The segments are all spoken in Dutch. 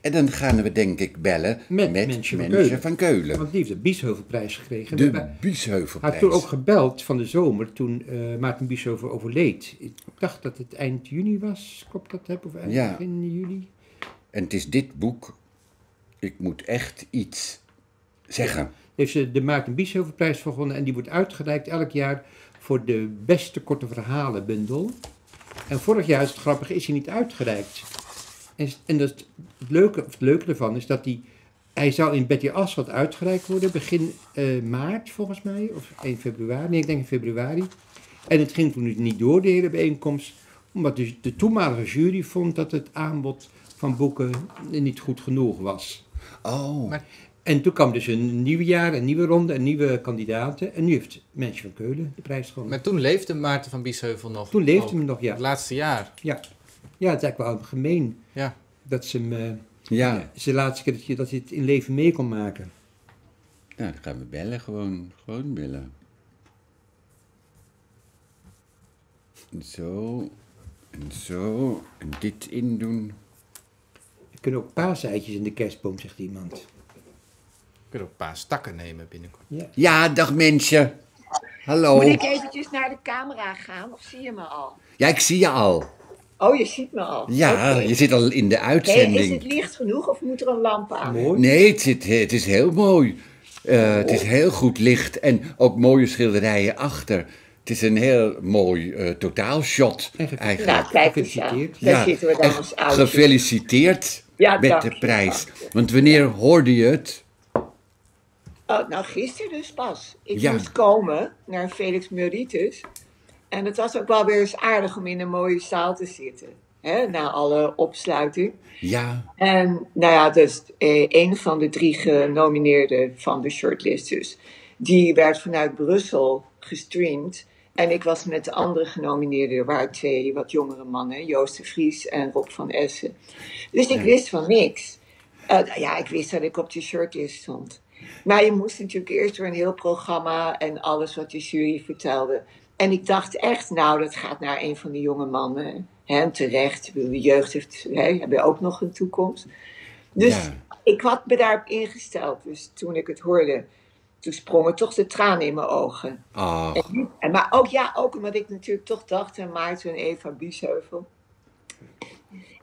En dan gaan we denk ik bellen Met met, mensen van mensen Keulen. van Keulen. Want die heeft de Biesheuvelprijs gekregen. De Hij had Biesheuvelprijs. toen ook gebeld van de zomer, toen eh, Maarten Biesheuvel overleed. Ik dacht dat het eind juni was, klopt dat heb, of eind Ja. begin juli? En het is dit boek. Ik moet echt iets zeggen. Heeft ze de Maarten Biesheuvelprijs gewonnen en die wordt uitgereikt elk jaar voor de beste korte verhalenbundel. En vorig jaar, is het grappige, is hij niet uitgereikt. En, en dat, het, leuke, of het leuke ervan is dat hij, hij zou in Betty Asphalt uitgereikt worden begin eh, maart volgens mij, of 1 februari, nee ik denk in februari. En het ging toen niet door, de hele bijeenkomst, omdat dus de toenmalige jury vond dat het aanbod van boeken niet goed genoeg was. Oh, Maar- En toen kwam dus een nieuw jaar, een nieuwe ronde, een nieuwe kandidaten. En nu heeft Mensje van Keulen de prijs gewonnen. Maar toen leefde Maarten van Biesheuvel nog. Toen leefde hij nog, ja. Het laatste jaar. Ja, ja het is eigenlijk wel gemeen Ja. dat ze hem... eh, ja. is de laatste keer dat, je, dat het in leven mee kon maken. Nou, dan gaan we bellen. Gewoon, gewoon bellen. Zo. En zo. En dit indoen. Er kunnen ook paaseitjes in de kerstboom, zegt iemand. Ik kan ook een paar stakken nemen binnenkort. Ja. Ja, dag mensen. Hallo. Moet ik eventjes naar de camera gaan of zie je me al? Ja, ik zie je al. Oh, je ziet me al. Ja, je zit al in de Hey, is uitzending. het licht genoeg of moet er een lamp aan? Mooi. Nee, het, zit, het is heel mooi. Eh, het is heel goed licht en ook mooie schilderijen achter. Het is een heel mooi eh, totaalshot En ge- eigenlijk. Nou, kijk eens aan. Ja, zitten we dan als. Gefeliciteerd Ja, met dank de prijs. je. Want wanneer hoorde je het? Oh, nou, gisteren dus pas. Ik Ja. moest komen naar Felix Meritus. En het was ook wel weer eens aardig om in een mooie zaal te zitten. Hè, na alle opsluiting. Ja, En nou ja, dus eh, een van de drie genomineerden van de shortlist dus, die werd vanuit Brussel gestreamd. En ik was met de andere genomineerden, er waren twee wat jongere mannen, Joost de Vries en Rob van Essen. Dus ik wist van niks. Eh, nou ja, ik wist dat ik op de shortlist stond. Maar je moest natuurlijk eerst door een heel programma en alles wat de jury vertelde. En ik dacht echt, nou, dat gaat naar een van die jonge mannen. Hè, terecht, de jeugd heeft, hè, hebben ook nog een toekomst. Dus Ja. ik had me daarop ingesteld. Dus toen ik het hoorde, toen sprongen toch de tranen in mijn ogen. En, en- maar ook, ja, ook omdat ik natuurlijk toch dacht aan Maarten en Eva Biesheuvel.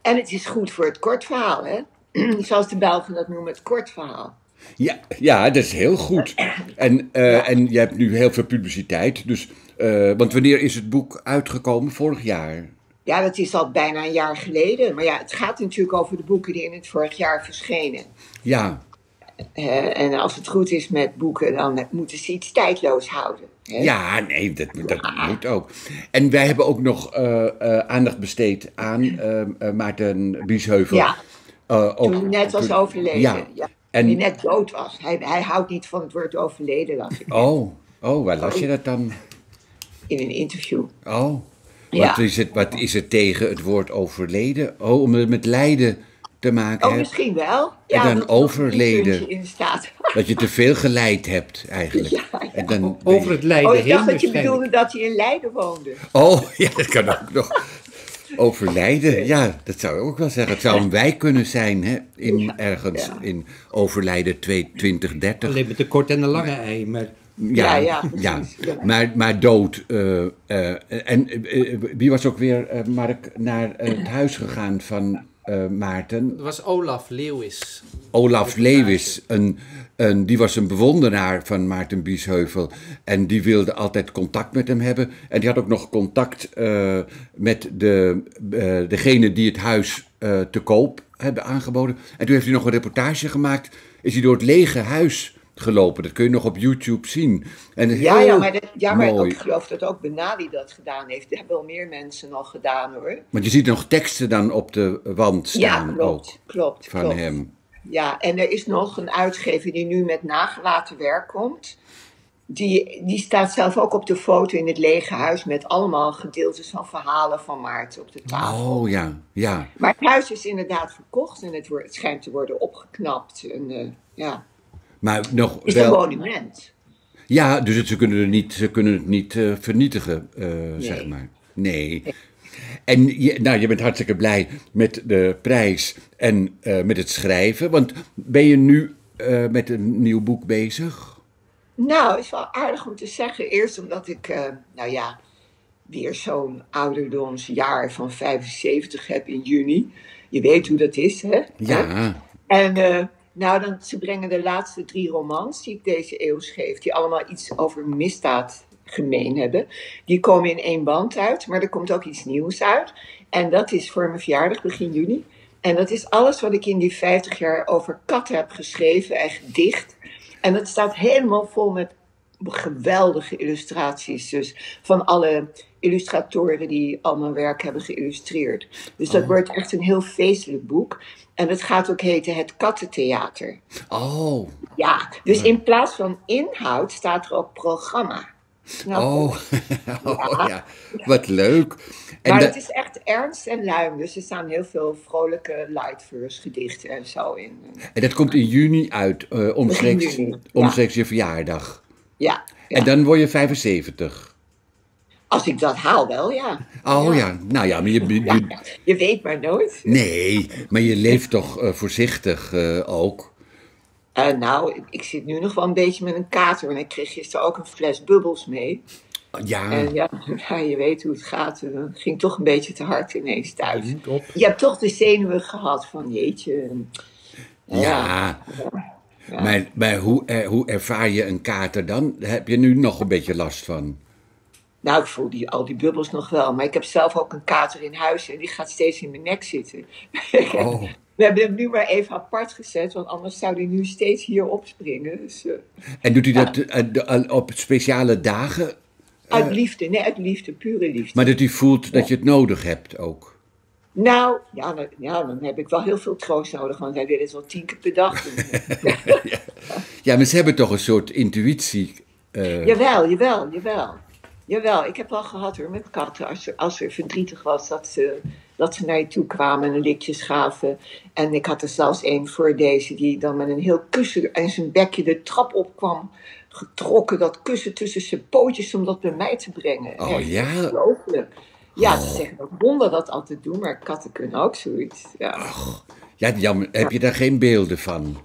En het is goed voor het kort verhaal, hè? Zoals de Belgen dat noemen, het kort verhaal. Ja, ja, dat is heel goed. En, eh, en je hebt nu heel veel publiciteit. Dus, eh, want wanneer is het boek uitgekomen? Vorig jaar. Ja, dat is al bijna een jaar geleden. Maar ja, het gaat natuurlijk over de boeken die in het vorig jaar verschenen. Ja, Eh, en als het goed is met boeken, dan moeten ze iets tijdloos houden. hè? Ja, nee, dat, dat moet ook. En wij hebben ook nog aandacht besteed aan Maarten Biesheuvel. Ja. Ook- Toen hij net was overleden. Ja. Ja. En- hij net dood was. Hij, hij houdt niet van het woord overleden, las ik Oh, oh, waar las je dat dan? in een interview. Oh, Ja. wat, is het, wat is het tegen het woord overleden? Oh, om het met lijden te maken Oh, misschien wel. En dan er overleden. in staat. Dat je te veel geleid hebt, eigenlijk. Ja, ja. En dan Over het lijden Oh, ik heen dacht dat je bedoelde dat hij in Leiden woonde. Oh, ja, dat kan ook nog. Overlijden, ja, dat zou ik ook wel zeggen. Het zou een wijk kunnen zijn, hè, in, ergens ja. in Overlijden 2 2030. Alleen met de korte en de lange ei, maar... Ja, Ja, ja. Maar, maar dood. eh, eh, en eh, wie was ook weer, Mark, naar het huis gegaan van eh, Maarten? Dat was Olaf Leeuwis. Olaf Lewis, een, een, die was een bewonderaar van Maarten Biesheuvel. En die wilde altijd contact met hem hebben. En die had ook nog contact eh, met de, eh, degene die het huis te koop hebben aangeboden. En toen heeft hij nog een reportage gemaakt. Is hij door het lege huis gelopen. Dat kun je nog op YouTube zien. En Ja, ja, maar, dat, ja, maar mooi. ik geloof dat ook Benali dat gedaan heeft. Dat hebben wel meer mensen nog gedaan hoor. Want je ziet nog teksten dan op de wand Ja, staan klopt. ook. klopt, Van klopt. hem. Ja, en er is nog een uitgever die nu met nagelaten werk komt. Die, die staat zelf ook op de foto in het lege huis met allemaal gedeeltes van verhalen van Maarten op de tafel. Oh ja, ja. Maar het huis is inderdaad verkocht en het, wordt, het schijnt te worden opgeknapt. En, eh, ja, Maar nog het is een wel... monument. Ja, dus het, ze, kunnen het niet, ze kunnen het niet eh, vernietigen, eh, zeg maar. Nee. En je, nou, je bent hartstikke blij met de prijs en eh, met het schrijven. Want ben je nu met een nieuw boek bezig? Nou, het is wel aardig om te zeggen. Eerst omdat ik, nou ja, weer zo'n ouderdomsjaar van 75 heb in juni. Je weet hoe dat is, hè? Ja. En nou, dan, ze brengen de laatste drie romans die ik deze eeuw schreef, die allemaal iets over misdaad gemeen hebben. Die komen in één band uit, maar er komt ook iets nieuws uit. En dat is voor mijn verjaardag begin juni. En dat is alles wat ik in die 50 jaar over katten heb geschreven en gedicht. En dat staat helemaal vol met geweldige illustraties. Dus van alle illustratoren die al mijn werk hebben geïllustreerd. Dus dat wordt echt een heel feestelijk boek. En het gaat ook heten Het Kattentheater. Oh. Ja, dus in plaats van inhoud staat er ook programma. Nou, Oh. oh ja. Wat leuk. En maar da- het is echt ernst en luim. Dus er staan heel veel vrolijke light verse gedichten en zo in. en dat komt in juni uit, eh omstreeks, juni, ja. omstreeks je verjaardag. Ja, ja. En dan word je 75. als ik dat haal wel, ja. Oh ja, nou ja, maar je, je- Ja, je weet maar nooit. nee, maar je leeft toch eh, voorzichtig eh, ook. Eh, nou, ik, ik zit nu nog wel een beetje met een kater. En ik kreeg gisteren ook een fles bubbels mee. Ja, En ja, ja, je weet hoe het gaat. Het ging toch een beetje te hard ineens thuis. Je hebt toch de zenuwen gehad van jeetje. ja. Maar, maar hoe, eh, hoe ervaar je een kater dan? Heb je nu nog een beetje last van? Nou, ik voel die, al die bubbels nog wel. Maar ik heb zelf ook een kater in huis en die gaat steeds in mijn nek zitten. Oh. We hebben hem nu maar even apart gezet, want anders zou hij nu steeds hier opspringen. Dus, eh, En doet hij dat eh, op speciale dagen? uit liefde, nee, uit liefde, pure liefde. Maar dat u voelt dat je het nodig hebt ook? Nou, ja dan, ja, dan heb ik wel heel veel troost nodig, want hij wil het wel tien keer per dag doen. Ja, maar ze hebben toch een soort intuïtie. eh, Jawel, jawel, jawel. Jawel, ik heb wel gehad hoor met katten. Als er, als er verdrietig was, dat ze, dat ze naar je toe kwamen en liedjes gaven. En ik had er zelfs een voor deze die dan met een heel kussen en zijn bekje de trap opkwam. Getrokken, dat kussen tussen zijn pootjes om dat bij mij te brengen. Oh, Echt ja? Ongelooflijk. Ja, ze zeggen dat honden dat altijd doen, maar katten kunnen ook zoiets. Ja. Ja, jammer. Heb je daar geen beelden van?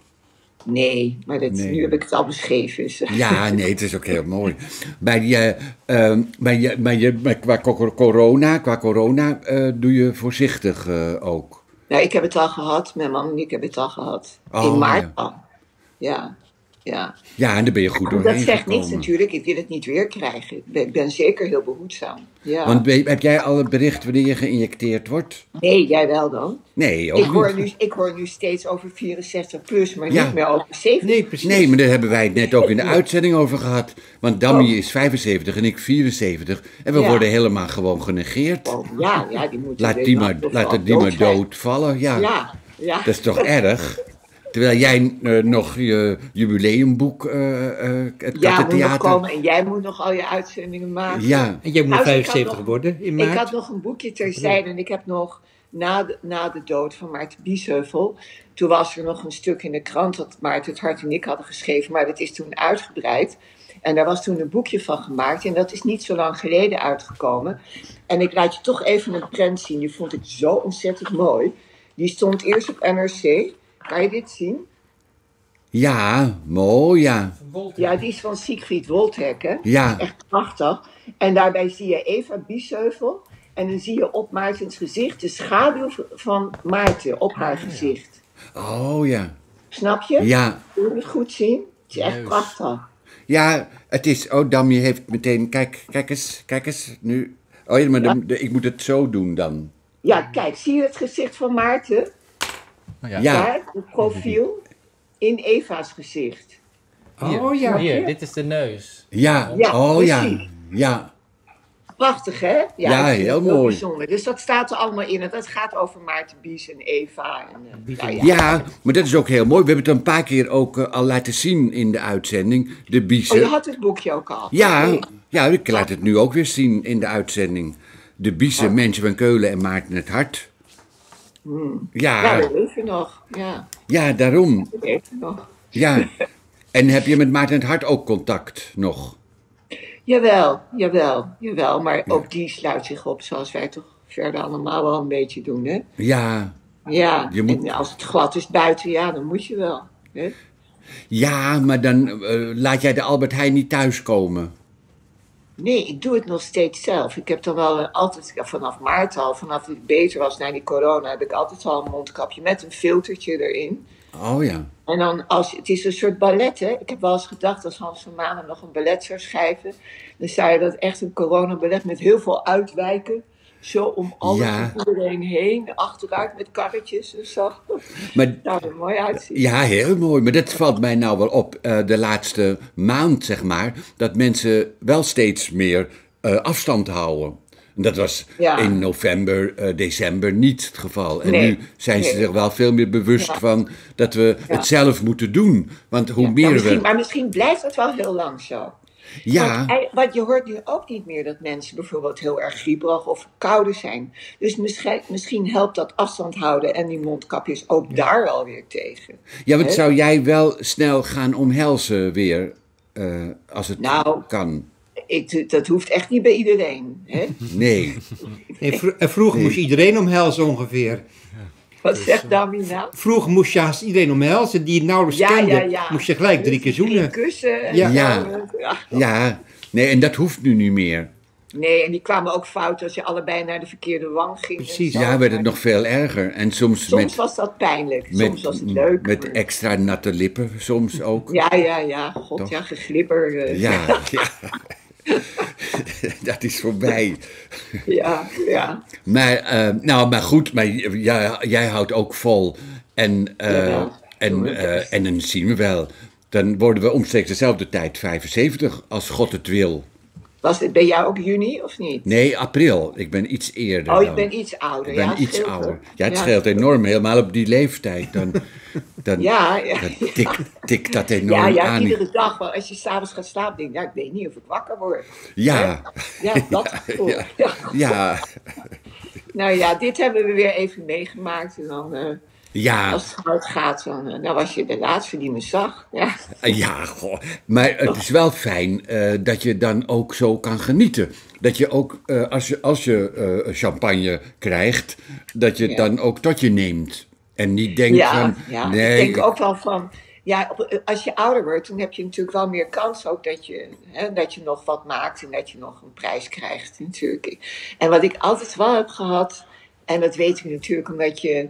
Nee, maar dat, Nee. nu heb ik het al beschreven. dus- Ja, nee, het is ook heel mooi. Maar, je, ehm, maar, je, maar, je, maar qua co- corona, qua corona eh, doe je voorzichtig eh, ook. Nou, ik heb het al gehad. Mijn man en ik hebben het al gehad. Oh, in maart ja. al. Ja, ja. Ja, en daar ben je goed doorheen Dat zegt niets natuurlijk. Ik wil het niet weer krijgen. Ik ben, zeker heel behoedzaam. Ja. Want ben- heb jij al het bericht wanneer je geïnjecteerd wordt? Nee, jij wel dan? Nee, ook Ik hoor, niet. nu, ik hoor nu steeds over 64 plus, maar Ja. niet meer over 70. Nee, precies. Nee, maar daar hebben wij het net ook in de uitzending over gehad. Want Dammy is 75 en ik 74. En we Oh. Ja. worden helemaal gewoon genegeerd. Oh, ja, ja, die moeten Laat die maar, laat die maar doodvallen. Ja, Ja, ja. dat is toch erg? Terwijl jij eh, nog je jubileumboek, eh eh het ja, moet nog komen en jij moet nog al je uitzendingen maken. Ja, En jij moet Nou, ik had 75 nog- worden in Ik maart. had nog een boekje terzijde en ik heb nog na de, na de dood van Maarten Biesheuvel. Toen was er nog een stuk in de krant dat Maarten het Hart en ik hadden geschreven, maar dat is toen uitgebreid. En daar was toen een boekje van gemaakt en dat is niet zo lang geleden uitgekomen. En ik laat je toch even een prent zien, die vond ik zo ontzettend mooi. Die stond eerst op NRC. Kan je dit zien? ja, mooi, ja. Ja, die is van Siegfried Woltek, hè? Ja, Echt prachtig. En daarbij zie je Eva Biesheuvel. En dan zie je op Maartens gezicht de schaduw van Maarten op haar gezicht. oh ja. Snap je? Ja, Kun je het goed zien? Het is echt Juist. prachtig. ja, het is... Oh, Dammy heeft meteen... Kijk, kijk eens, kijk eens, nu... Oh ja, maar de- de- ik moet het zo doen dan. Ja, kijk, zie je het gezicht van Maarten? Oh, ja. Ja. Daar, het profiel. In Eva's gezicht. Hier, Oh ja. Hier, dit is de neus. Ja, Ja, oh ja, precies. ja. Prachtig, hè? Ja, heel het mooi. bijzonder. Dus dat staat er allemaal in. En dat gaat over Maarten Bies en Eva. En, eh, ja, maar dat is ook heel mooi. We hebben het een paar keer ook eh, al laten zien in de uitzending. De biezen. Oh, je had het boekje ook al? Ja, Nee. ja, ik laat het nu ook weer zien in de uitzending. De biezen, Oh. Mensen van Keulen en Maarten het Hart. Ja, Ja, dat weet je nog. Ja, ja, daarom. nog. Ja. En heb je met Maarten het Hart ook contact nog? Jawel, jawel, jawel. Maar ook die sluit zich op, zoals wij toch verder allemaal wel een beetje doen, hè? Ja, Ja, Je moet- en als het glad is buiten, ja, dan moet je wel. Hè? ja maar dan eh, laat jij de Albert Heijn niet thuiskomen. Nee, ik doe het nog steeds zelf. Ik heb dan wel een- altijd, vanaf maart al, vanaf het beter was na die corona, heb ik altijd al een mondkapje met een filtertje erin. Oh ja. En dan als, het is een soort ballet, hè. Ik heb wel eens gedacht, als Hans van Manen nog een ballet zou schrijven, dan zou je dat echt een coronaballet met heel veel uitwijken. Zo om alles Ja. en iedereen heen, achteruit met karretjes en zo. Maar zou er mooi uitzien. Ja, heel mooi. Maar dat valt mij nou wel op eh, de laatste maand, zeg maar. Dat mensen wel steeds meer eh, afstand houden. En Dat was Ja. in november, eh, december niet het geval. En Nee, nu zijn ze nee. zich wel veel meer bewust Ja. van dat we het zelf moeten doen. Want hoe Ja, meer misschien, we. Maar misschien blijft het wel heel lang zo. Ja, Want, je hoort nu ook niet meer dat mensen bijvoorbeeld heel erg grieperig of verkouden zijn. Dus misschien, misschien helpt dat afstand houden en die mondkapjes ook daar wel weer tegen. ja, want zou jij wel snel gaan omhelzen weer, eh, als het Nou. kan? Ik, dat hoeft echt niet bij iedereen. Hè? Nee. Nee, vroeger moest iedereen omhelzen ongeveer. Wat zegt Dami nou? Vroeger moest je haast iedereen omhelzen die je nauwelijks Ja, kende. ja, ja. Moest je gelijk drie keer Drie zoenen. kussen. en Ja. zo. Ja. Ja. Ja, nee, en dat hoeft nu niet meer. Nee, en die kwamen ook fout als je allebei naar de verkeerde wang ging. Precies. Ja, werd het nog veel erger. En soms, Soms met, was dat pijnlijk, met, soms was het leuk. met maar- extra natte lippen, soms ook. Ja, ja, ja. God, Toch? ja, geglipper. eh, Ja, ja. dat is voorbij. ja, ja. Maar, eh, nou, maar goed, maar jij, jij houdt ook vol. En, eh, en, eh, en dan zien we wel. Dan worden we omstreeks dezelfde tijd 75, als God het wil. Was het bij jou ook juni of niet? Nee, april. Ik ben iets eerder. Oh, je dan. bent iets ouder. Ik ben ja, iets ouder. Ja, het scheelt enorm, helemaal op die leeftijd. Dan, dan, Ja, ja, dan tikt, tikt dat enorm Ja, ja, aan. iedere dag. Want als je s'avonds gaat slapen, denk je, ja, ik weet niet of ik wakker word. Ja, Ja, dat gevoel. ja. Ja. ja, Nou ja, dit hebben we weer even meegemaakt. En dan, eh, ja, als het gaat, dan, eh, nou was je de laatste die me zag. Ja, ja. goh. Maar het is wel fijn eh, dat je dan ook zo kan genieten. Dat je ook, eh, als je, als je champagne krijgt, dat je het Ja. dan ook tot je neemt. En niet denkt ja, van, ja. nee, ik denk ook wel van... Ja, als je ouder wordt, dan heb je natuurlijk wel meer kans ook dat je, hè, dat je nog wat maakt en dat je nog een prijs krijgt natuurlijk. En wat ik altijd wel heb gehad, en dat weet ik natuurlijk omdat je,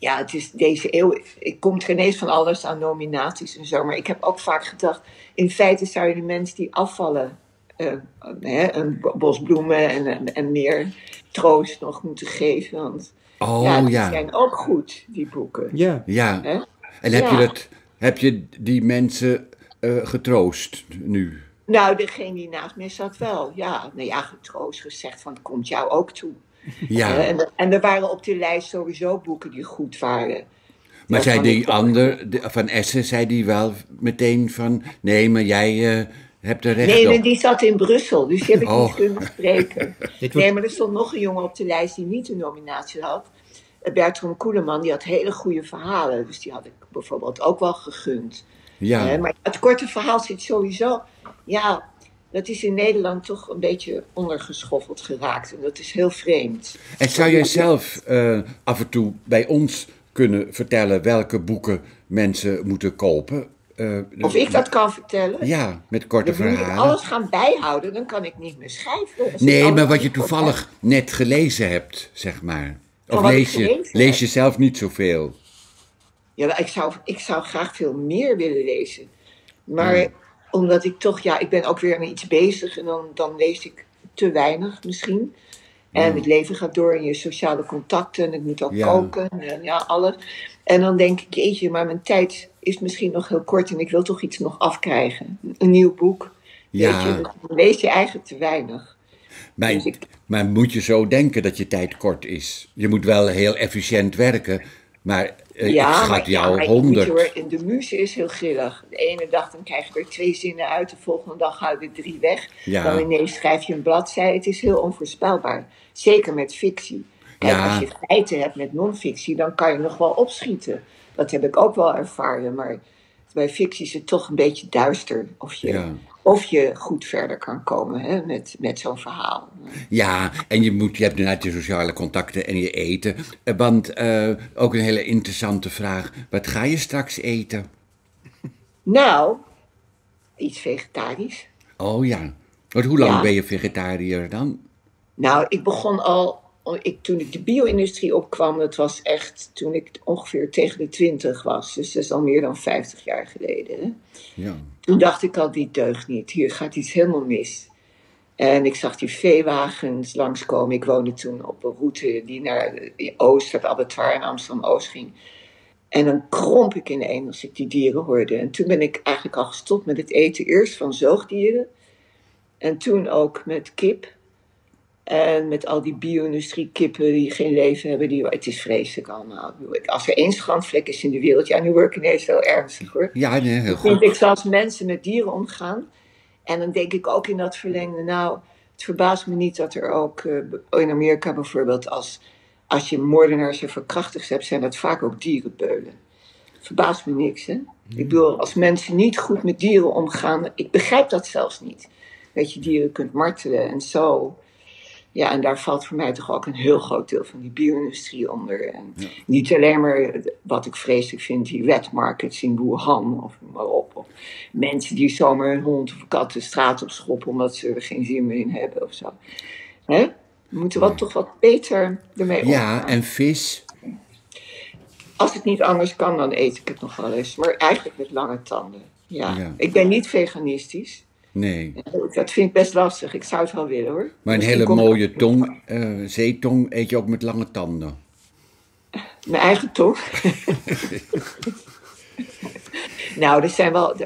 ja, het is deze eeuw, ik kom geen eens van alles aan nominaties en zo, maar ik heb ook vaak gedacht, in feite zou je de mensen die afvallen, eh, hè, een bos bloemen en, en, en meer troost nog moeten geven, want oh ja, ja, die ja. zijn ook goed, die boeken. Ja. Hè? En heb, Ja. je dat, heb je die mensen eh, getroost nu? Nou, degene die naast mij zat wel. Ja, nou ja, getroost gezegd van het komt jou ook toe. Ja. Eh, en, en er waren op de lijst sowieso boeken die goed waren. Maar Ja, zei die ander, de- van Essen, zei die wel meteen van... Nee, maar jij eh, hebt er recht Nee, op. maar die zat in Brussel, dus die heb ik Oh. niet kunnen spreken. Nee, maar er stond nog een jongen op de lijst die niet een nominatie had. Eh, Bertram Koeleman, die had hele goede verhalen. Dus die had ik bijvoorbeeld ook wel gegund. Ja, maar het korte verhaal zit sowieso... Ja, dat is in Nederland toch een beetje ondergeschoffeld geraakt. En dat is heel vreemd. en zou jij zelf eh, af en toe bij ons kunnen vertellen welke boeken mensen moeten kopen? Eh, Of ik dat kan vertellen? Ja, met korte Dan moet ik verhalen. alles gaan bijhouden, dan kan ik niet meer schrijven. Als Nee, maar wat je toevallig net gelezen hebt, zeg maar. Of lees je, lees je zelf niet zoveel? Ja, ik zou, ik zou graag veel meer willen lezen. Maar. Omdat ik toch, ja, ik ben ook weer aan iets bezig en dan, dan lees ik te weinig misschien. En het leven gaat door in je sociale contacten en ik moet ook. Ja. koken en ja, alles. En dan denk ik, jeetje, maar mijn tijd is misschien nog heel kort en ik wil toch iets nog afkrijgen. Een nieuw boek. Ja. Weet je, dan lees je eigenlijk te weinig. Maar, Dus ik- maar moet je zo denken dat je tijd kort is? Je moet wel heel efficiënt werken, maar eh, ik Ja, schat maar, ja, jou maar honderd. hoor, de muze is heel grillig. De ene dag dan krijg je er twee zinnen uit, de volgende dag hou je er drie weg. Ja. Dan ineens schrijf je een bladzij. Het is heel onvoorspelbaar. Zeker met fictie. Kijk, Ja. als je feiten hebt met non-fictie, dan kan je nog wel opschieten. Dat heb ik ook wel ervaren, maar bij fictie is het toch een beetje duister. Of je Ja. Of je goed verder kan komen hè, met, met zo'n verhaal. Ja, en je, moet, je hebt inderdaad je sociale contacten en je eten. Eh, Want eh, ook een hele interessante vraag. Wat ga je straks eten? Nou, iets vegetarisch. Oh ja. Want hoe lang Ja. ben je vegetariër dan? Nou, ik begon al, ik, toen ik de bio-industrie opkwam, dat was echt toen ik ongeveer tegen de 20 was. Dus dat is al meer dan 50 jaar geleden. Hè? Ja. Toen dacht ik al, dit deugt niet. Hier gaat iets helemaal mis. En ik zag die veewagens langskomen. Ik woonde toen op een route die naar Oost, het abattoir in Amsterdam-Oost ging. En dan kromp ik ineen als ik die dieren hoorde. En toen ben ik eigenlijk al gestopt met het eten. Eerst van zoogdieren. En toen ook met kip. En met al die bio-industrie kippen die geen leven hebben. Die, het is vreselijk allemaal. Als er één schandvlek is in de wereld. Ja, nu word ik ineens heel ernstig hoor. Ja, nee, heel goed. ik zoals mensen met dieren omgaan. En dan denk ik ook in dat verlengde, nou, het verbaast me niet dat er ook eh, in Amerika bijvoorbeeld, als, als je moordenaars en verkrachters hebt, zijn dat vaak ook dierenbeulen. Verbaast me niks, hè? Ik bedoel, als mensen niet goed met dieren omgaan, ik begrijp dat zelfs niet. Dat je dieren kunt martelen en zo. Ja, en daar valt voor mij toch ook een heel groot deel van die bio-industrie onder. En niet alleen maar wat ik vreselijk vind, die wet markets in Wuhan of maar op. Of mensen die zomaar een hond of een kat de straat op schoppen omdat ze er geen zin meer in hebben of zo. Hè? We moeten wat, toch wat beter ermee Ja, omgaan. en vis? Als het niet anders kan, dan eet ik het nog wel eens. Maar eigenlijk met lange tanden. Ja. Ja. Ik ben niet veganistisch. Nee. Dat vind ik best lastig. Ik zou het wel willen hoor. Maar een hele mooie tong, eh, zeetong, eet je ook met lange tanden. Mijn eigen tong. nou, er zijn wel,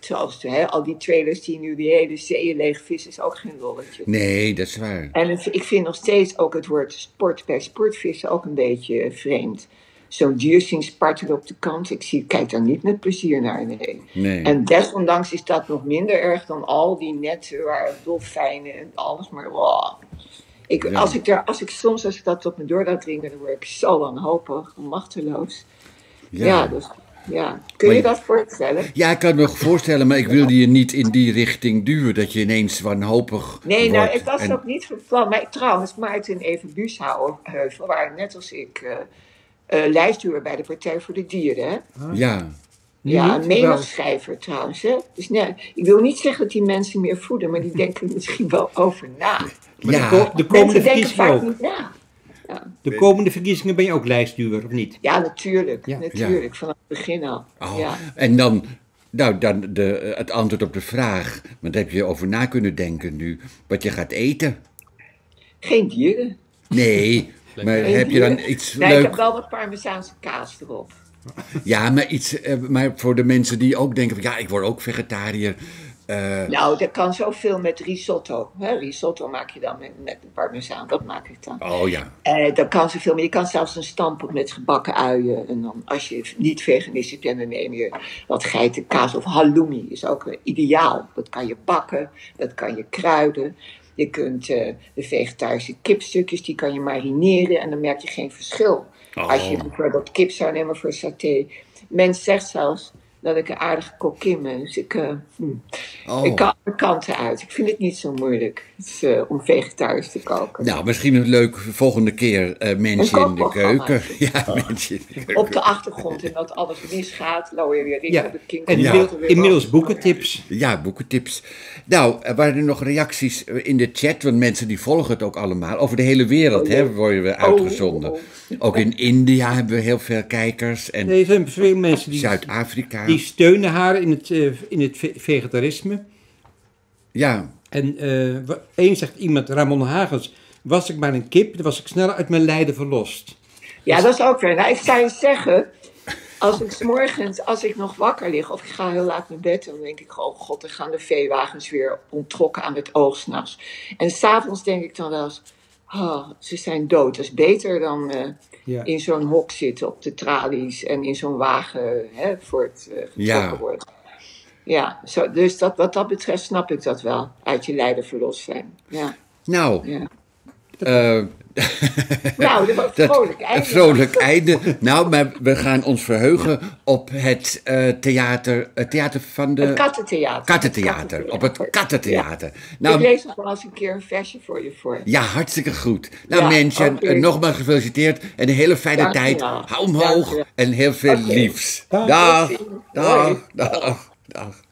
zoals hè, al die trailers die nu die hele zeeën leeg vissen, is ook geen rolletje. Nee, dat is waar. En het- ik vind nog steeds ook het woord sport bij sportvissen ook een beetje vreemd. Zo'n dier zien spartelen op de kant. Ik zie, kijk daar niet met plezier naar. Nee. Nee. En desondanks is dat nog minder erg dan al die netten waar dolfijnen en alles maar. wow. Ik, Ja. als, ik daar, als ik soms als ik dat op me door laat dringen, dan word ik zo wanhopig, machteloos. Ja, dus, ja. Kun je je- dat voorstellen? Ja, ik kan me nog voorstellen, maar ik wilde je niet in die richting duwen. Dat je ineens wanhopig Nee, nou, ik was En- ook niet van plan. Maar trouwens, Maarten Even Buusheuvel waren net als ik eh eh, lijstduur bij de Partij voor de Dieren. Hè? Ja, Ja, een Wel. meningsschrijver trouwens. Hè? Dus nee, ik wil niet zeggen dat die mensen meer voeden, maar die denken er misschien wel over na. Maar Ja. de, ko- de komende Mensen denken verkiezingen vaak ook. niet na. De komende verkiezingen ben je ook lijstduwer, of niet? Ja, natuurlijk. Ja. Natuurlijk, vanaf het begin al. Oh, Ja. En dan, nou, dan de, het antwoord op de vraag. Want daar heb je over na kunnen denken nu. Wat je gaat eten. Geen dieren. Nee, maar heb je dan iets Nee, ik heb leuk? wel wat parmezaanse kaas erop. Ja, maar iets, eh, maar voor de mensen die ook denken van ja, ik word ook vegetariër. eh, Nou, dat kan zoveel met risotto. Hè? Risotto maak je dan met, met de parmezaan. Dat maak ik dan. oh ja, Eh, dat kan zoveel, maar je kan zelfs een stamppot met gebakken uien. En dan, als je niet veganistisch bent, dan neem je wat geitenkaas of halloumi. is ook ideaal. Dat kan je bakken, dat kan je kruiden. Je kunt eh, de vegetarische kipstukjes, die kan je marineren en dan merk je geen verschil. Als je Oh. bijvoorbeeld kip zou nemen voor saté. Mens zegt zelfs dat ik een aardige kokkin ben. Dus ik, eh, hm. oh. ik kan alle kanten uit. Ik vind het niet zo moeilijk eh, om vegetarisch te koken. Nou, misschien een leuk volgende keer eh mensen in de keuken. Ja, mensen in de keuken. op de achtergrond en dat alles misgaat, je weer in Ja, op de kink. en Ja. inmiddels- boekentips. Ja, boekentips. Nou, er waren er nog reacties in de chat, want mensen die volgen het ook allemaal. Over de hele wereld hè, worden we uitgezonden. oh, Ook in India hebben we heel veel kijkers. En Er zijn veel mensen die, Zuid-Afrika. die steunen haar in het, eh, in het ve- vegetarisme. Ja, En eh, wa- één zegt iemand, Ramon Hagens, was ik maar een kip, dan was ik sneller uit mijn lijden verlost. Ja, dat is ook weer. Nou, ik zou zeggen, als ik 's morgens, als ik nog wakker lig of ik ga heel laat naar bed, dan denk ik, oh god, dan gaan de veewagens weer ontrokken aan het oog s'nachts. En s'avonds denk ik dan wel eens, oh, ze zijn dood. Dat is beter dan eh, Ja. in zo'n hok zitten op de tralies en in zo'n wagen hè, voor het eh, getrokken Ja. wordt. Ja, zo, dus dat, wat dat betreft snap ik dat wel. Uit je lijden verlost zijn. Ja, nou, ja. eh, Nou, dat was Dat- vrolijk einde. Een vrolijk einde. Nou, maar we gaan ons verheugen op het eh, theater, het theater van de... Het kattentheater. Kattentheater. Op het kattentheater. Ik Nou, lees nog wel eens een keer een versje voor je voor. ja, hartstikke goed. Nou, Ja, mensen, eh, nogmaals gefeliciteerd. En een hele fijne Dank tijd. Hou omhoog en heel veel liefs. Dag. Dag, dag, dag.